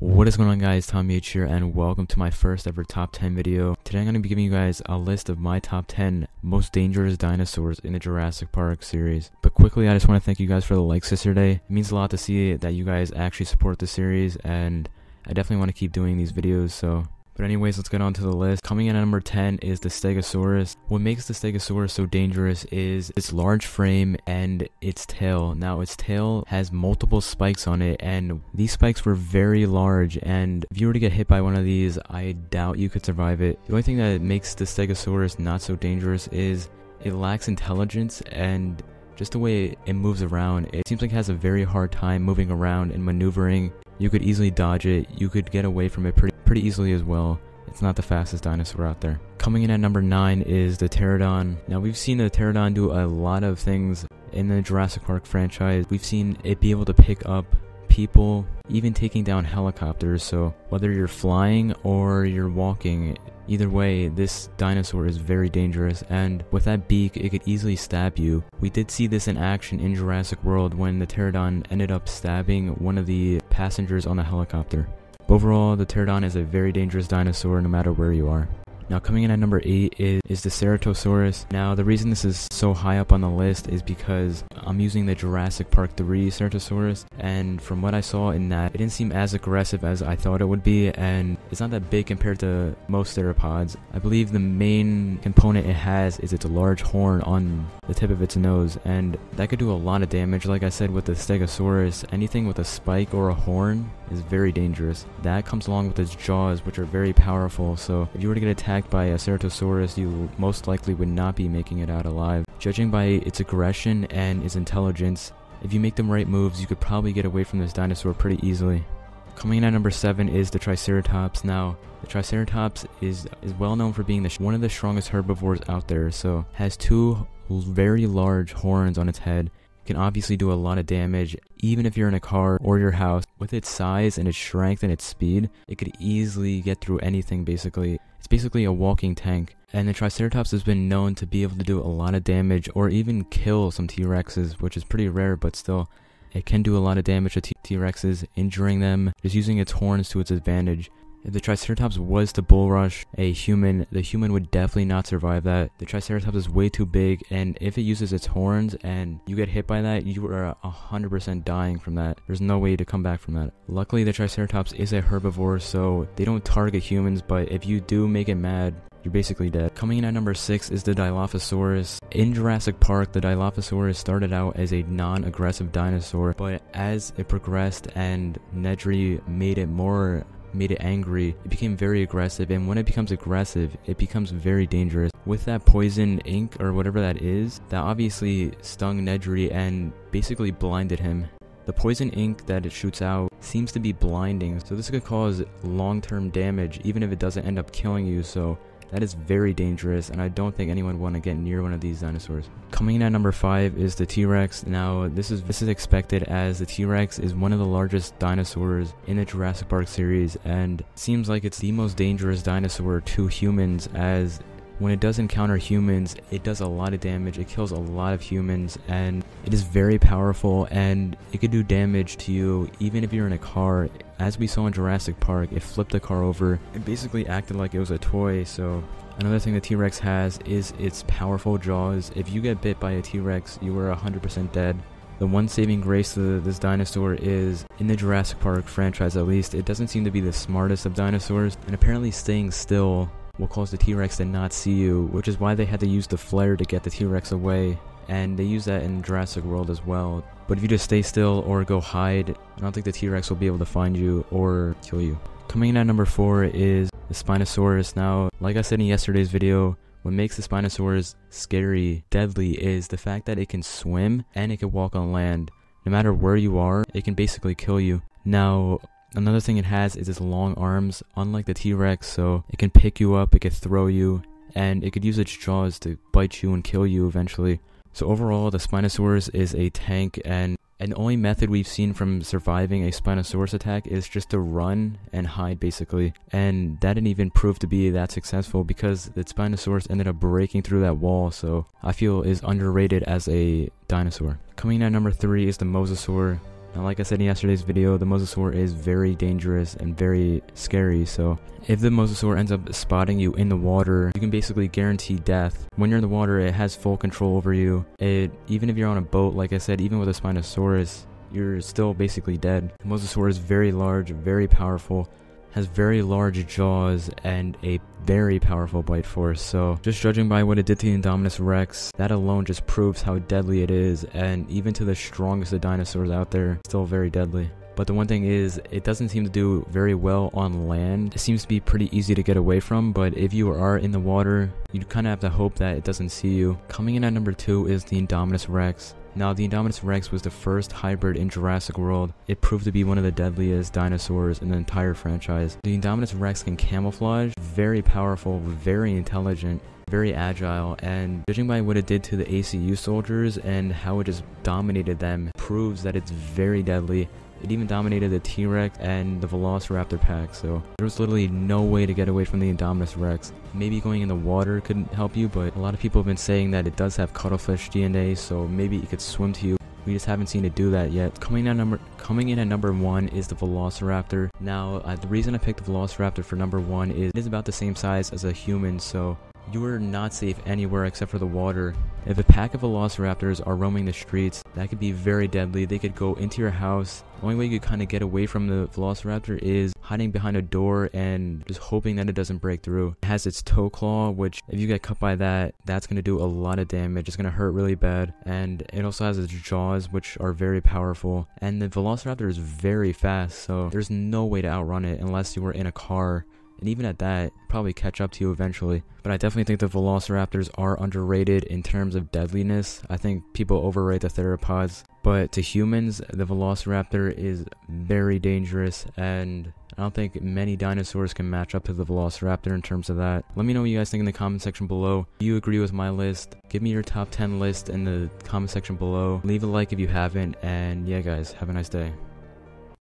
What is going on guys, Tom H here and welcome to my first ever top 10 video. Today I'm going to be giving you guys a list of my top 10 most dangerous dinosaurs in the Jurassic Park series. But quickly I just want to thank you guys for the likes yesterday. It means a lot to see that you guys actually support the series and I definitely want to keep doing these videos so but anyways, let's get on to the list. Coming in at number 10 is the Stegosaurus. What makes the Stegosaurus so dangerous is its large frame and its tail. Now, its tail has multiple spikes on it, and these spikes were very large, and if you were to get hit by one of these, I doubt you could survive it. The only thing that makes the Stegosaurus not so dangerous is it lacks intelligence and just the way it moves around, it seems like it has a very hard time moving around and maneuvering. You could easily dodge it, you could get away from it pretty pretty easily as well. It's not the fastest dinosaur out there. Coming in at number 9 is the Pterodon. Now we've seen the Pterodon do a lot of things in the Jurassic Park franchise. We've seen it be able to pick up people, even taking down helicopters. So whether you're flying or you're walking, either way, this dinosaur is very dangerous. And with that beak, it could easily stab you. We did see this in action in Jurassic World when the Pterodon ended up stabbing one of the passengers on the helicopter. Overall, the pterodon is a very dangerous dinosaur no matter where you are. Now coming in at number 8 is, is the Ceratosaurus. Now the reason this is so high up on the list is because I'm using the Jurassic Park 3 Ceratosaurus and from what I saw in that, it didn't seem as aggressive as I thought it would be and it's not that big compared to most theropods. I believe the main component it has is its large horn on the tip of its nose and that could do a lot of damage. Like I said with the Stegosaurus, anything with a spike or a horn is very dangerous. That comes along with its jaws which are very powerful so if you were to get attacked attacked by a Ceratosaurus, you most likely would not be making it out alive. Judging by its aggression and its intelligence, if you make the right moves, you could probably get away from this dinosaur pretty easily. Coming in at number 7 is the Triceratops. Now, the Triceratops is, is well known for being the one of the strongest herbivores out there, so has two very large horns on its head can obviously do a lot of damage even if you're in a car or your house. With its size and its strength and its speed, it could easily get through anything basically. It's basically a walking tank. And the Triceratops has been known to be able to do a lot of damage or even kill some T-Rexes, which is pretty rare, but still, it can do a lot of damage to T-Rexes, injuring them, just using its horns to its advantage. If the Triceratops was to bull rush a human, the human would definitely not survive that. The Triceratops is way too big, and if it uses its horns and you get hit by that, you are 100% dying from that. There's no way to come back from that. Luckily, the Triceratops is a herbivore, so they don't target humans, but if you do make it mad, you're basically dead. Coming in at number 6 is the Dilophosaurus. In Jurassic Park, the Dilophosaurus started out as a non-aggressive dinosaur, but as it progressed and Nedry made it more made it angry, it became very aggressive, and when it becomes aggressive, it becomes very dangerous. With that poison ink, or whatever that is, that obviously stung Nedry and basically blinded him. The poison ink that it shoots out seems to be blinding, so this could cause long-term damage even if it doesn't end up killing you, so that is very dangerous, and I don't think anyone would want to get near one of these dinosaurs. Coming in at number 5 is the T-Rex. Now, this is this is expected as the T-Rex is one of the largest dinosaurs in the Jurassic Park series, and seems like it's the most dangerous dinosaur to humans as when it does encounter humans, it does a lot of damage, it kills a lot of humans, and it is very powerful, and it could do damage to you even if you're in a car. As we saw in Jurassic Park, it flipped the car over. It basically acted like it was a toy, so Another thing the T-Rex has is its powerful jaws. If you get bit by a T-Rex, you are 100% dead. The one saving grace to this dinosaur is, in the Jurassic Park franchise at least, it doesn't seem to be the smartest of dinosaurs, and apparently staying still will cause the T-Rex to not see you, which is why they had to use the flare to get the T-Rex away. And they use that in Jurassic World as well. But if you just stay still or go hide, I don't think the T-Rex will be able to find you or kill you. Coming in at number 4 is the Spinosaurus. Now, like I said in yesterday's video, what makes the Spinosaurus scary, deadly, is the fact that it can swim and it can walk on land. No matter where you are, it can basically kill you. Now, Another thing it has is its long arms, unlike the T-Rex, so it can pick you up, it can throw you, and it could use its jaws to bite you and kill you eventually. So overall, the Spinosaurus is a tank, and and the only method we've seen from surviving a Spinosaurus attack is just to run and hide, basically. And that didn't even prove to be that successful because the Spinosaurus ended up breaking through that wall, so I feel is underrated as a dinosaur. Coming in at number 3 is the Mosasaur. And like I said in yesterday's video, the mosasaur is very dangerous and very scary. So if the mosasaur ends up spotting you in the water, you can basically guarantee death. When you're in the water, it has full control over you. It even if you're on a boat, like I said, even with a Spinosaurus, you're still basically dead. The mosasaur is very large, very powerful has very large jaws and a very powerful bite force, so just judging by what it did to the Indominus Rex, that alone just proves how deadly it is, and even to the strongest of dinosaurs out there, still very deadly. But the one thing is, it doesn't seem to do very well on land. It seems to be pretty easy to get away from, but if you are in the water, you kind of have to hope that it doesn't see you. Coming in at number 2 is the Indominus Rex. Now, the Indominus Rex was the first hybrid in Jurassic World. It proved to be one of the deadliest dinosaurs in the entire franchise. The Indominus Rex can camouflage, very powerful, very intelligent, very agile, and judging by what it did to the ACU soldiers and how it just dominated them, proves that it's very deadly it even dominated the T-Rex and the Velociraptor pack, so there was literally no way to get away from the Indominus Rex. Maybe going in the water could help you, but a lot of people have been saying that it does have cuttlefish DNA, so maybe it could swim to you. We just haven't seen it do that yet. Coming in at number coming in at number one is the Velociraptor. Now, uh, the reason I picked the Velociraptor for number one is it is about the same size as a human, so you are not safe anywhere except for the water. If a pack of velociraptors are roaming the streets, that could be very deadly. They could go into your house. The only way you could kind of get away from the velociraptor is hiding behind a door and just hoping that it doesn't break through. It has its toe claw, which if you get cut by that, that's going to do a lot of damage. It's going to hurt really bad. And it also has its jaws, which are very powerful. And the velociraptor is very fast, so there's no way to outrun it unless you were in a car and even at that, probably catch up to you eventually. But I definitely think the Velociraptors are underrated in terms of deadliness. I think people overrate the theropods, but to humans, the Velociraptor is very dangerous, and I don't think many dinosaurs can match up to the Velociraptor in terms of that. Let me know what you guys think in the comment section below. Do you agree with my list? Give me your top 10 list in the comment section below. Leave a like if you haven't, and yeah guys, have a nice day.